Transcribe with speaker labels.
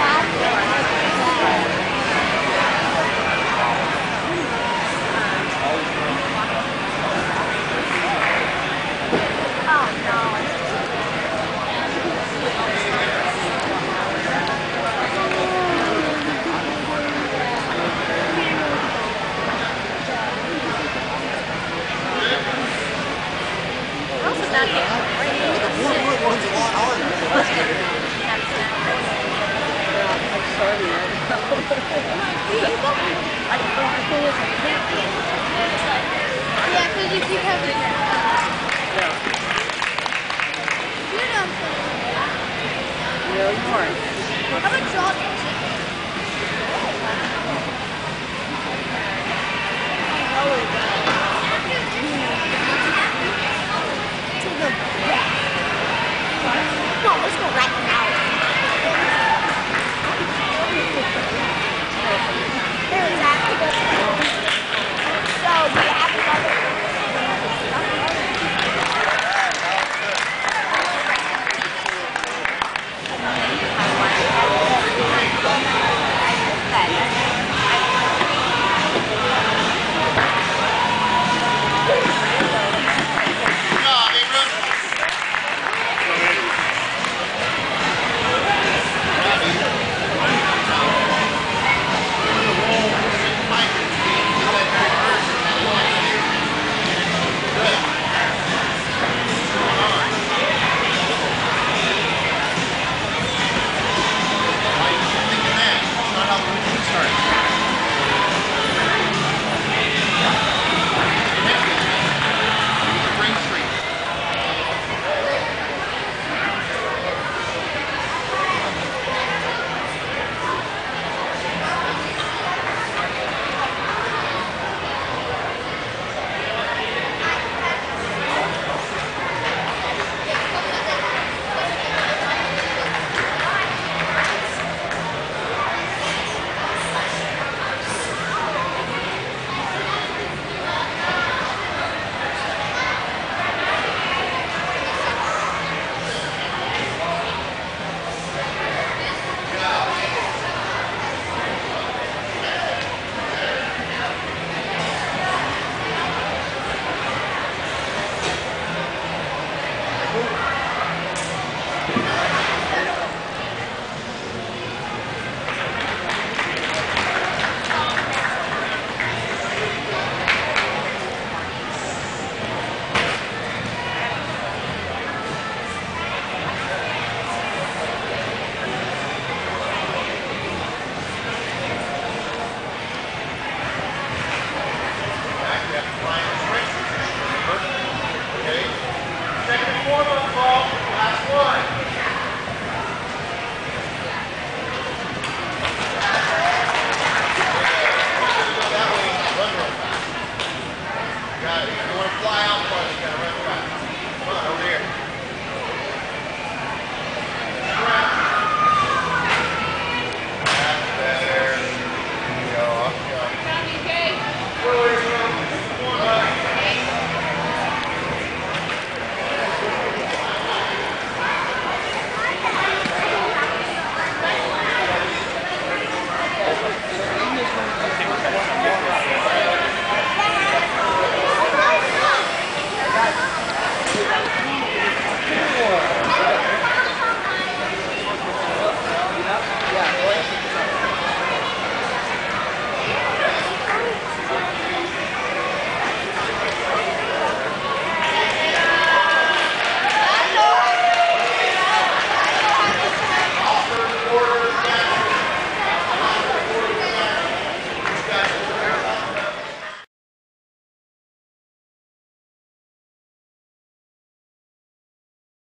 Speaker 1: quatro. Tá. did you keep having
Speaker 2: You're not No, you aren't. How much salt is it? Oh, wow.
Speaker 1: Last one.